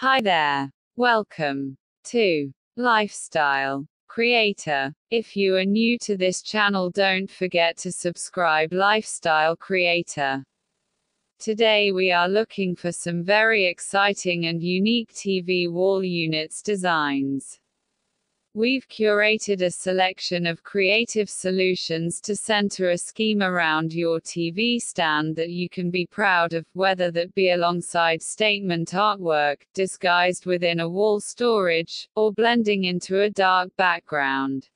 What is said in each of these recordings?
Hi there. Welcome to Lifestyle Creator. If you are new to this channel, don't forget to subscribe Lifestyle Creator. Today we are looking for some very exciting and unique TV wall units designs. We've curated a selection of creative solutions to center a scheme around your TV stand that you can be proud of, whether that be alongside statement artwork, disguised within a wall storage, or blending into a dark background.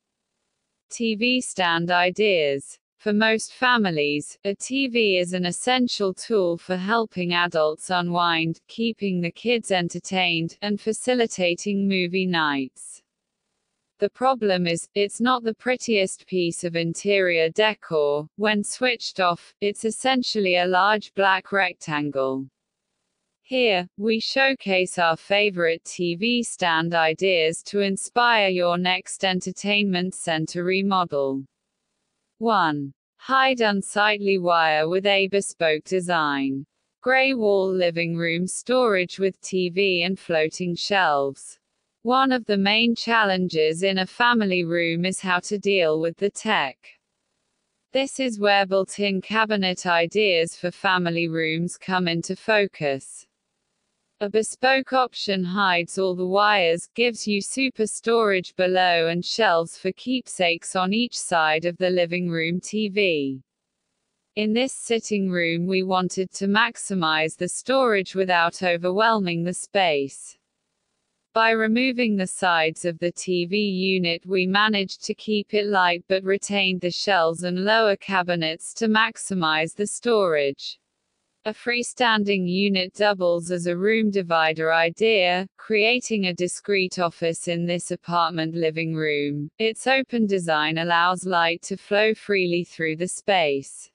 TV stand ideas. For most families, a TV is an essential tool for helping adults unwind, keeping the kids entertained, and facilitating movie nights. The problem is, it's not the prettiest piece of interior decor. When switched off, it's essentially a large black rectangle. Here, we showcase our favorite TV stand ideas to inspire your next entertainment center remodel. 1. Hide unsightly wire with a bespoke design. Gray wall living room storage with TV and floating shelves. One of the main challenges in a family room is how to deal with the tech. This is where built-in cabinet ideas for family rooms come into focus. A bespoke option hides all the wires, gives you super storage below and shelves for keepsakes on each side of the living room TV. In this sitting room we wanted to maximize the storage without overwhelming the space. By removing the sides of the TV unit we managed to keep it light but retained the shelves and lower cabinets to maximize the storage. A freestanding unit doubles as a room divider idea, creating a discrete office in this apartment living room. Its open design allows light to flow freely through the space.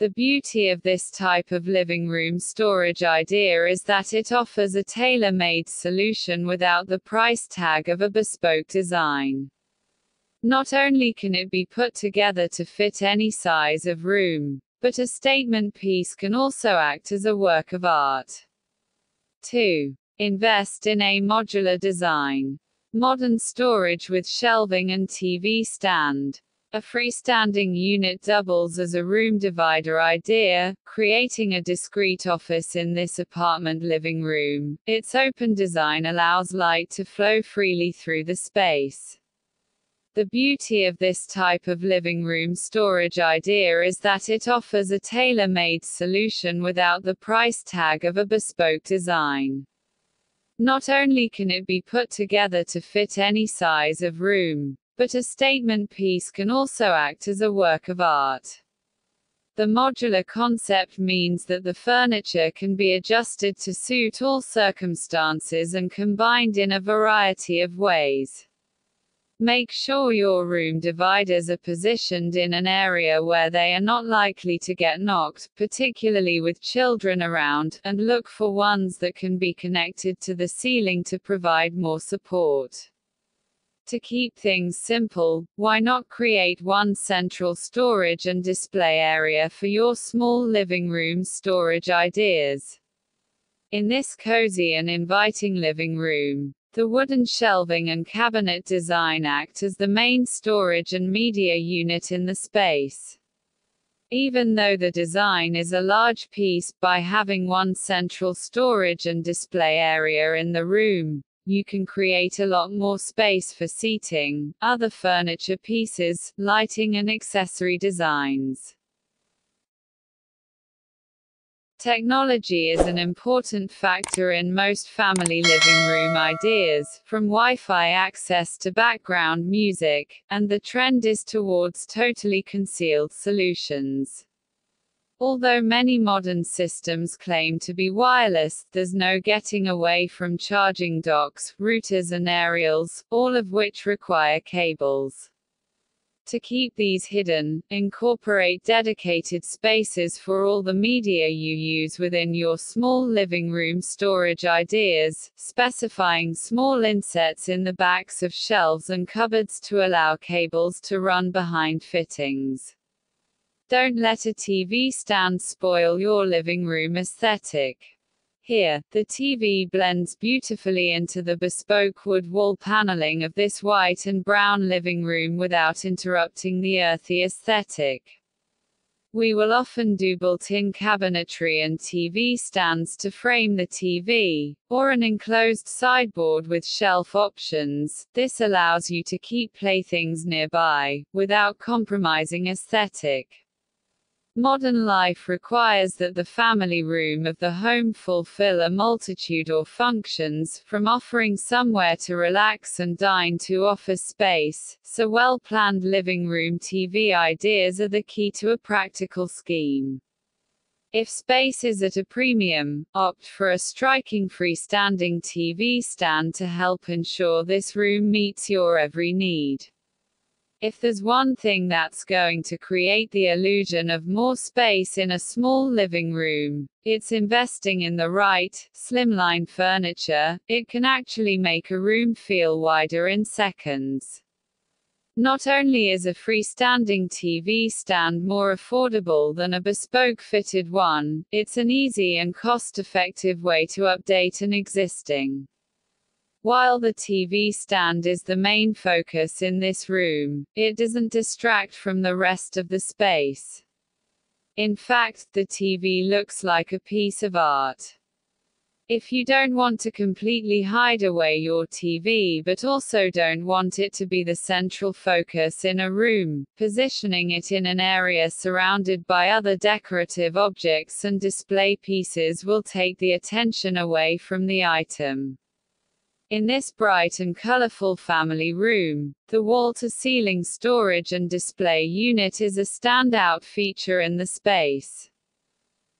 The beauty of this type of living room storage idea is that it offers a tailor-made solution without the price tag of a bespoke design. Not only can it be put together to fit any size of room, but a statement piece can also act as a work of art. 2. Invest in a modular design. Modern storage with shelving and TV stand. A freestanding unit doubles as a room divider idea, creating a discrete office in this apartment living room. Its open design allows light to flow freely through the space. The beauty of this type of living room storage idea is that it offers a tailor-made solution without the price tag of a bespoke design. Not only can it be put together to fit any size of room, but a statement piece can also act as a work of art. The modular concept means that the furniture can be adjusted to suit all circumstances and combined in a variety of ways. Make sure your room dividers are positioned in an area where they are not likely to get knocked, particularly with children around, and look for ones that can be connected to the ceiling to provide more support. To keep things simple, why not create one central storage and display area for your small living room storage ideas? In this cozy and inviting living room, the wooden shelving and cabinet design act as the main storage and media unit in the space. Even though the design is a large piece, by having one central storage and display area in the room, you can create a lot more space for seating, other furniture pieces, lighting and accessory designs. Technology is an important factor in most family living room ideas, from Wi-Fi access to background music, and the trend is towards totally concealed solutions. Although many modern systems claim to be wireless, there's no getting away from charging docks, routers and aerials, all of which require cables. To keep these hidden, incorporate dedicated spaces for all the media you use within your small living room storage ideas, specifying small insets in the backs of shelves and cupboards to allow cables to run behind fittings. Don't let a TV stand spoil your living room aesthetic. Here, the TV blends beautifully into the bespoke wood wall paneling of this white and brown living room without interrupting the earthy aesthetic. We will often do built-in cabinetry and TV stands to frame the TV, or an enclosed sideboard with shelf options. This allows you to keep playthings nearby, without compromising aesthetic. Modern life requires that the family room of the home fulfill a multitude of functions, from offering somewhere to relax and dine to office space, so well-planned living room TV ideas are the key to a practical scheme. If space is at a premium, opt for a striking freestanding TV stand to help ensure this room meets your every need. If there's one thing that's going to create the illusion of more space in a small living room, it's investing in the right, slimline furniture. It can actually make a room feel wider in seconds. Not only is a freestanding TV stand more affordable than a bespoke fitted one, it's an easy and cost effective way to update an existing while the TV stand is the main focus in this room, it doesn't distract from the rest of the space. In fact, the TV looks like a piece of art. If you don't want to completely hide away your TV but also don't want it to be the central focus in a room, positioning it in an area surrounded by other decorative objects and display pieces will take the attention away from the item. In this bright and colorful family room, the wall-to-ceiling storage and display unit is a standout feature in the space.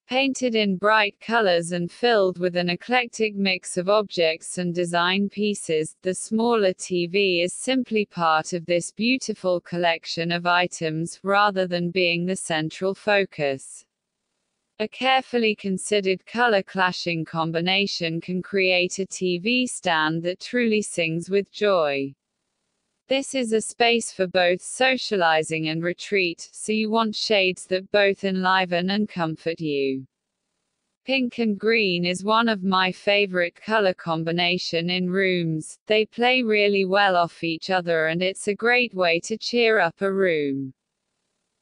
Painted in bright colors and filled with an eclectic mix of objects and design pieces, the smaller TV is simply part of this beautiful collection of items, rather than being the central focus. A carefully considered color-clashing combination can create a TV stand that truly sings with joy. This is a space for both socializing and retreat, so you want shades that both enliven and comfort you. Pink and green is one of my favorite color combination in rooms, they play really well off each other and it's a great way to cheer up a room.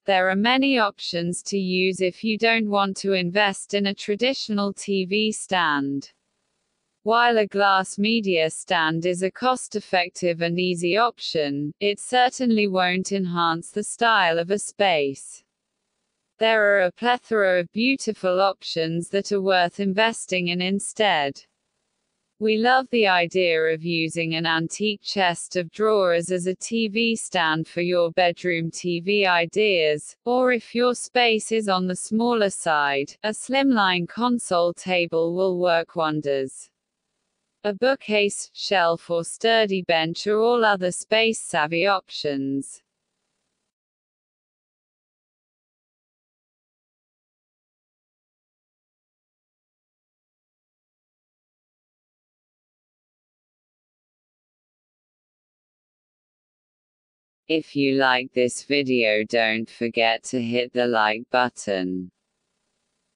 There are many options to use if you don't want to invest in a traditional TV stand. While a glass media stand is a cost-effective and easy option, it certainly won't enhance the style of a space. There are a plethora of beautiful options that are worth investing in instead. We love the idea of using an antique chest of drawers as a TV stand for your bedroom TV ideas, or if your space is on the smaller side, a slimline console table will work wonders. A bookcase, shelf or sturdy bench are all other space-savvy options. If you like this video don't forget to hit the like button.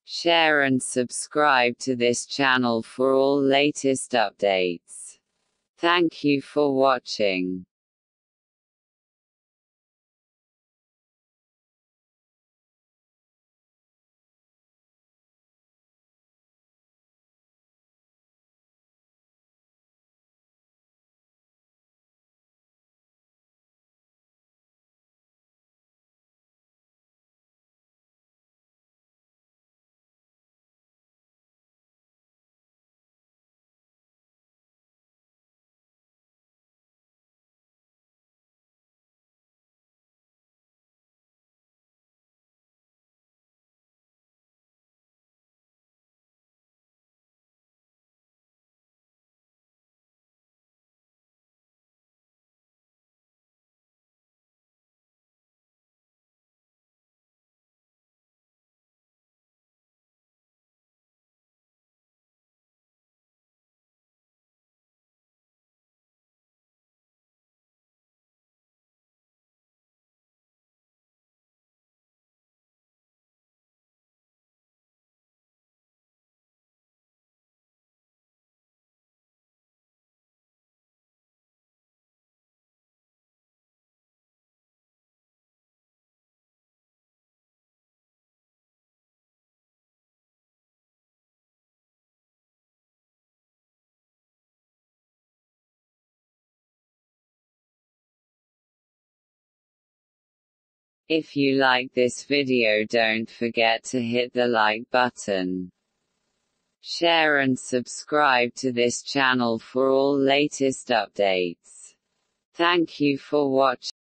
Share and subscribe to this channel for all latest updates. Thank you for watching. If you like this video don't forget to hit the like button. Share and subscribe to this channel for all latest updates. Thank you for watching.